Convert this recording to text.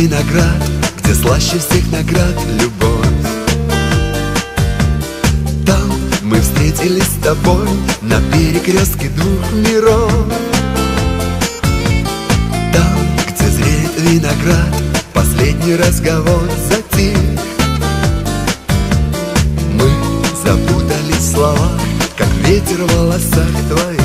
виноград Где слаще всех наград любовь. Там мы встретились с тобой На перекрестке двух миров. Там, где зреет виноград Последний разговор затих. Мы запутались в словах Как ветер в волосах твоих.